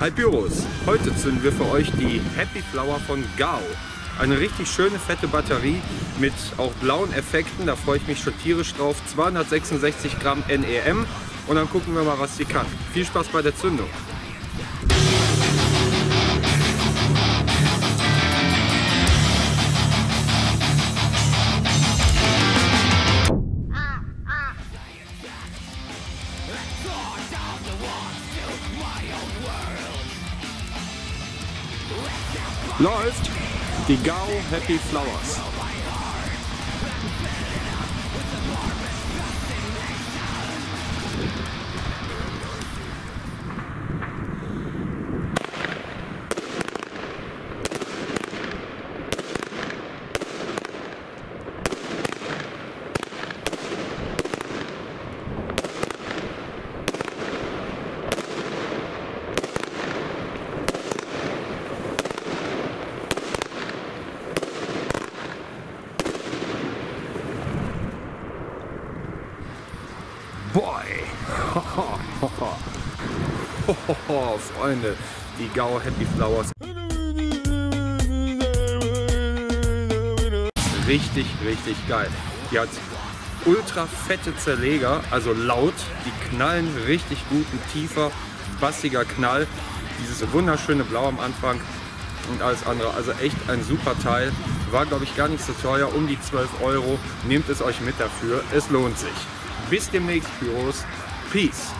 Hi Pyros, heute zünden wir für euch die Happy Flower von Gao. Eine richtig schöne fette Batterie mit auch blauen Effekten, da freue ich mich schon tierisch drauf. 266 Gramm NEM und dann gucken wir mal, was sie kann. Viel Spaß bei der Zündung. Läuft die Gao Happy Flowers. Boy! Hohoho, Freunde, die Gau Happy Flowers. Richtig, richtig geil. Die hat ultra fette Zerleger, also laut. Die knallen richtig gut, ein tiefer, bassiger Knall. Dieses wunderschöne Blau am Anfang und alles andere. Also echt ein super Teil. War, glaube ich, gar nicht so teuer, um die 12 Euro. Nehmt es euch mit dafür, es lohnt sich. Bis demnächst, Pyros. Peace.